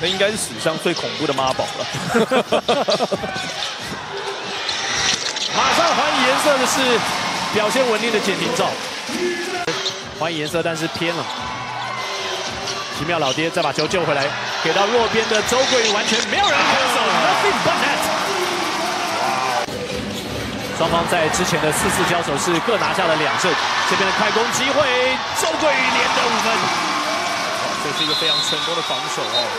那应该是史上最恐怖的妈宝了。马上还以颜色的是表现稳定的简廷照，还以颜色，但是偏了。奇妙老爹再把球救回来，给到弱边的周桂，完全没有人防守。双方在之前的四次交手是各拿下了两胜，这边的开攻机会，周桂宇连得五分，这是一个非常成功的防守哦。